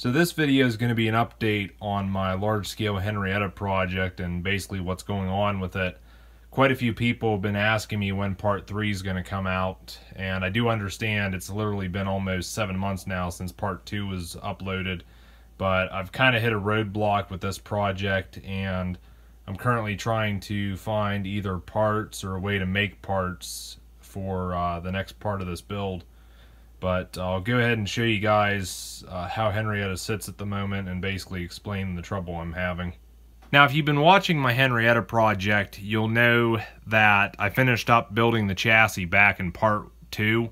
So this video is going to be an update on my large-scale Henrietta project and basically what's going on with it. Quite a few people have been asking me when part 3 is going to come out, and I do understand it's literally been almost 7 months now since part 2 was uploaded, but I've kind of hit a roadblock with this project, and I'm currently trying to find either parts or a way to make parts for uh, the next part of this build. But I'll go ahead and show you guys uh, how Henrietta sits at the moment and basically explain the trouble I'm having. Now, if you've been watching my Henrietta project, you'll know that I finished up building the chassis back in part two.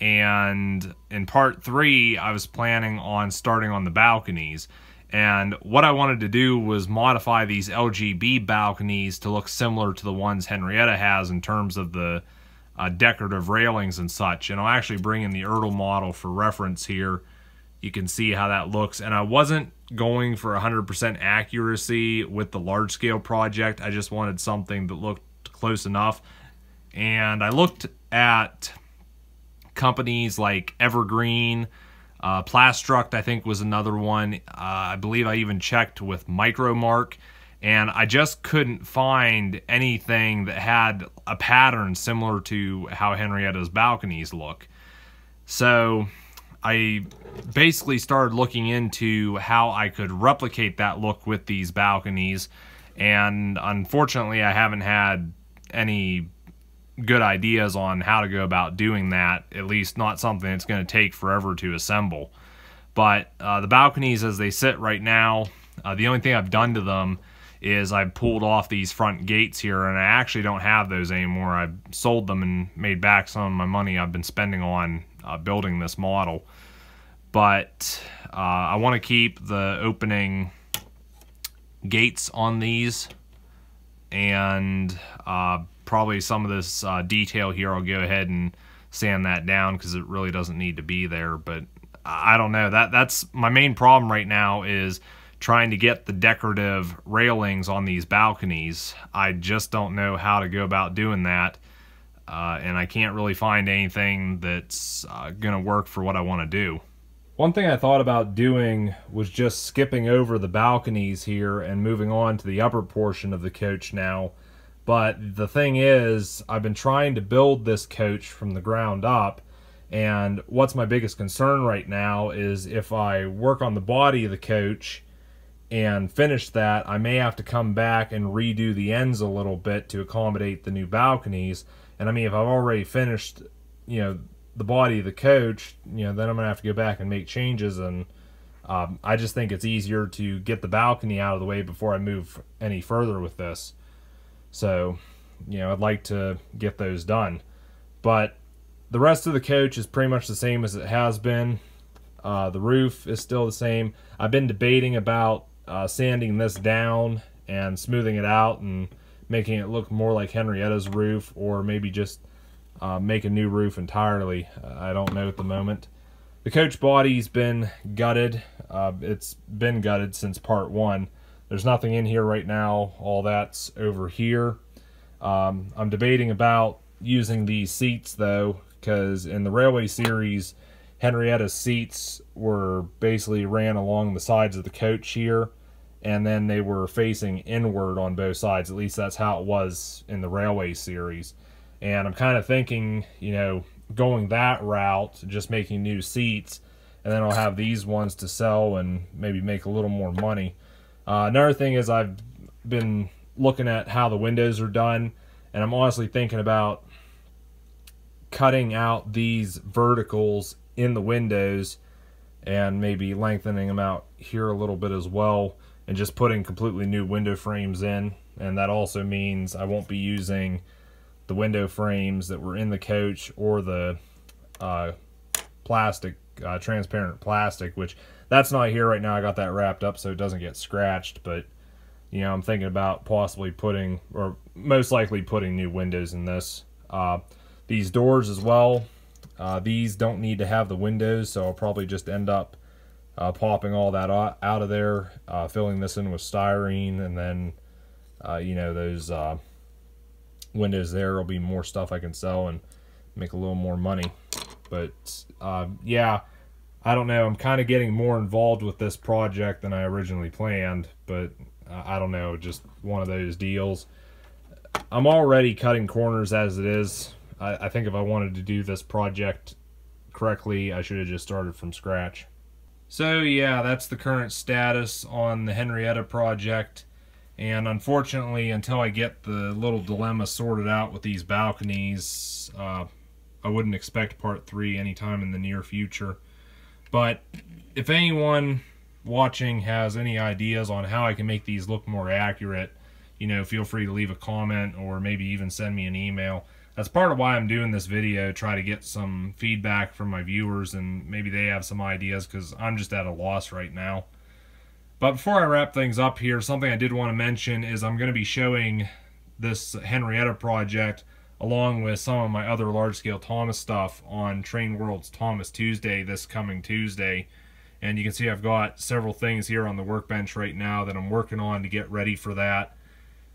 And in part three, I was planning on starting on the balconies. And what I wanted to do was modify these LGB balconies to look similar to the ones Henrietta has in terms of the uh, decorative railings and such. And I'll actually bring in the Ertl model for reference here. You can see how that looks. And I wasn't going for 100% accuracy with the large scale project. I just wanted something that looked close enough. And I looked at companies like Evergreen, uh, Plastruct, I think was another one. Uh, I believe I even checked with Micromark and I just couldn't find anything that had a pattern similar to how Henrietta's balconies look. So I basically started looking into how I could replicate that look with these balconies, and unfortunately, I haven't had any good ideas on how to go about doing that, at least not something that's going to take forever to assemble. But uh, the balconies as they sit right now, uh, the only thing I've done to them is I pulled off these front gates here and I actually don't have those anymore. I sold them and made back some of my money I've been spending on uh, building this model. But uh, I want to keep the opening gates on these and uh, probably some of this uh, detail here I'll go ahead and sand that down because it really doesn't need to be there. But I don't know. That That's my main problem right now is trying to get the decorative railings on these balconies. I just don't know how to go about doing that. Uh, and I can't really find anything that's uh, going to work for what I want to do. One thing I thought about doing was just skipping over the balconies here and moving on to the upper portion of the coach now. But the thing is, I've been trying to build this coach from the ground up. And what's my biggest concern right now is if I work on the body of the coach and finish that, I may have to come back and redo the ends a little bit to accommodate the new balconies. And I mean, if I've already finished, you know, the body of the coach, you know, then I'm gonna have to go back and make changes. And um, I just think it's easier to get the balcony out of the way before I move any further with this. So, you know, I'd like to get those done. But the rest of the coach is pretty much the same as it has been. Uh, the roof is still the same. I've been debating about uh, sanding this down and smoothing it out and making it look more like Henrietta's roof or maybe just uh, make a new roof entirely. Uh, I don't know at the moment. The coach body's been gutted. Uh, it's been gutted since part one. There's nothing in here right now. All that's over here. Um, I'm debating about using these seats though because in the Railway Series, Henrietta's seats were basically ran along the sides of the coach here, and then they were facing inward on both sides. At least that's how it was in the Railway series. And I'm kind of thinking, you know, going that route, just making new seats, and then I'll have these ones to sell and maybe make a little more money. Uh, another thing is I've been looking at how the windows are done, and I'm honestly thinking about cutting out these verticals in the windows and maybe lengthening them out here a little bit as well and just putting completely new window frames in. And that also means I won't be using the window frames that were in the coach or the uh, plastic uh, transparent plastic which that's not here right now. I got that wrapped up so it doesn't get scratched but you know I'm thinking about possibly putting or most likely putting new windows in this. Uh, these doors as well uh, these don't need to have the windows, so I'll probably just end up uh, popping all that out of there, uh, filling this in with styrene, and then, uh, you know, those uh, windows there will be more stuff I can sell and make a little more money. But, uh, yeah, I don't know. I'm kind of getting more involved with this project than I originally planned, but I don't know. Just one of those deals. I'm already cutting corners as it is. I, I think if I wanted to do this project correctly, I should have just started from scratch. So yeah, that's the current status on the Henrietta project. And unfortunately, until I get the little dilemma sorted out with these balconies, uh, I wouldn't expect part three anytime in the near future. But if anyone watching has any ideas on how I can make these look more accurate, you know, feel free to leave a comment or maybe even send me an email. That's part of why I'm doing this video, try to get some feedback from my viewers and maybe they have some ideas because I'm just at a loss right now. But before I wrap things up here, something I did want to mention is I'm going to be showing this Henrietta project along with some of my other large-scale Thomas stuff on Train World's Thomas Tuesday this coming Tuesday. And you can see I've got several things here on the workbench right now that I'm working on to get ready for that.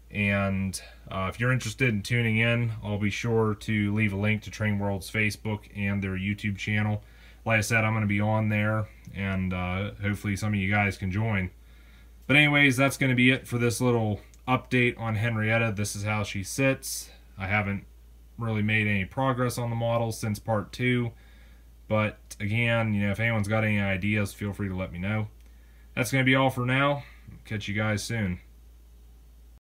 And uh, if you're interested in tuning in, I'll be sure to leave a link to Train World's Facebook and their YouTube channel. Like I said, I'm going to be on there, and uh, hopefully some of you guys can join. But anyways, that's going to be it for this little update on Henrietta. This is how she sits. I haven't really made any progress on the model since part two. But again, you know, if anyone's got any ideas, feel free to let me know. That's going to be all for now. Catch you guys soon.